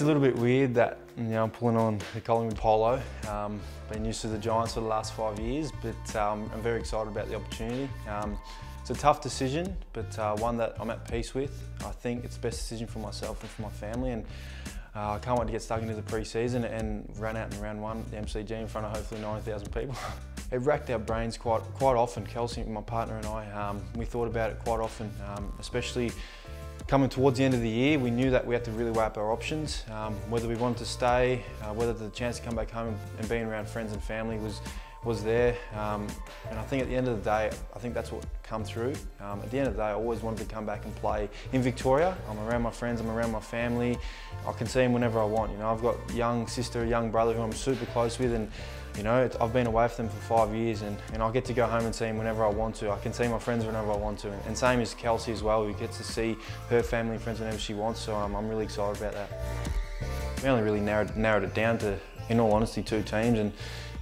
It's a little bit weird that you know I'm pulling on the Collingwood polo. Um, been used to the Giants for the last five years, but um, I'm very excited about the opportunity. Um, it's a tough decision, but uh, one that I'm at peace with. I think it's the best decision for myself and for my family, and uh, I can't wait to get stuck into the pre-season and run out in round one, the MCG, in front of hopefully 90,000 people. it racked our brains quite quite often. Kelsey, my partner, and I, um, we thought about it quite often, um, especially coming towards the end of the year. We knew that we had to really weigh up our options, um, whether we wanted to stay, uh, whether the chance to come back home and being around friends and family was was there. Um, and I think at the end of the day, I think that's what come through. Um, at the end of the day, I always wanted to come back and play in Victoria. I'm around my friends, I'm around my family. I can see them whenever I want. You know, I've got young sister, young brother who I'm super close with, and you know, I've been away from them for five years, and, and I get to go home and see them whenever I want to. I can see my friends whenever I want to, and, and same as Kelsey as well, who gets to see her family and friends whenever she wants. So um, I'm really excited about that. We only really narrowed, narrowed it down to, in all honesty, two teams, and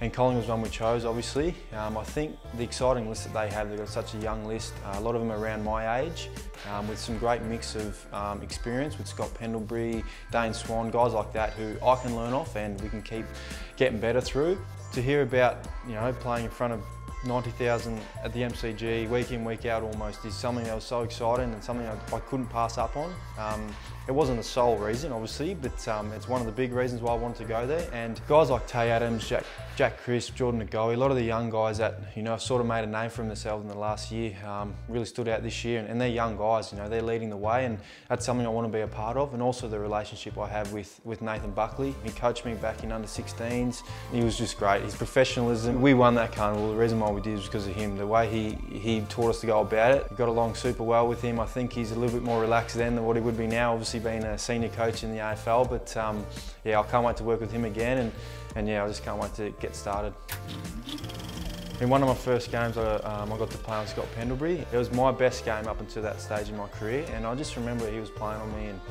and Collingwood was one we chose, obviously. Um, I think the exciting list that they have, they've got such a young list, uh, a lot of them around my age, um, with some great mix of um, experience with Scott Pendlebury, Dane Swan, guys like that who I can learn off and we can keep getting better through. To hear about, you know, playing in front of 90,000 at the MCG week in, week out almost is something that was so exciting and something I, I couldn't pass up on. Um, it wasn't the sole reason, obviously, but um, it's one of the big reasons why I wanted to go there. And guys like Tay Adams, Jack, Jack Crisp, Jordan De Goey, a lot of the young guys that, you know, have sort of made a name for themselves in the last year, um, really stood out this year. And, and, they're young guys, you know, they're leading the way and that's something I want to be a part of. And also the relationship I have with, with Nathan Buckley. He coached me back in under 16s. He was just great. His professionalism, we won that carnival. The reason why we did was because of him. The way he, he taught us to go about it. We got along super well with him. I think he's a little bit more relaxed then than what he would be now. Obviously being a senior coach in the AFL, but um, yeah, I can't wait to work with him again, and, and yeah, I just can't wait to get started. In one of my first games, I, um, I got to play on Scott Pendlebury. It was my best game up until that stage in my career, and I just remember he was playing on me, and,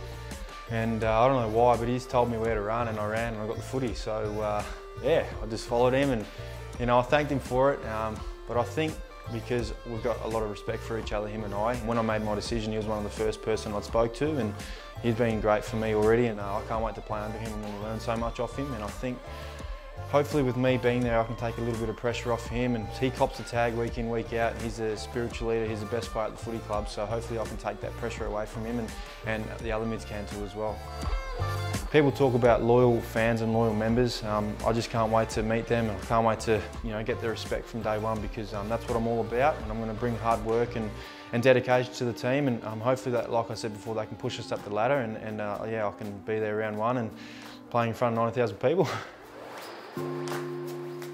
and uh, I don't know why, but he's told me where to run, and I ran, and I got the footy. So uh, yeah, I just followed him, and you know, I thanked him for it. Um, but I think because we've got a lot of respect for each other, him and I. When I made my decision, he was one of the first person I spoke to and he's been great for me already and uh, I can't wait to play under him and learn so much off him and I think hopefully with me being there I can take a little bit of pressure off him and he cops a tag week in, week out. He's a spiritual leader, he's the best player at the footy club so hopefully I can take that pressure away from him and, and the other mids can too as well. People talk about loyal fans and loyal members. Um, I just can't wait to meet them I can't wait to you know, get their respect from day one because um, that's what I'm all about and I'm going to bring hard work and, and dedication to the team and um, hopefully that, like I said before, they can push us up the ladder and, and uh, yeah, I can be there round one and playing in front of 90,000 people.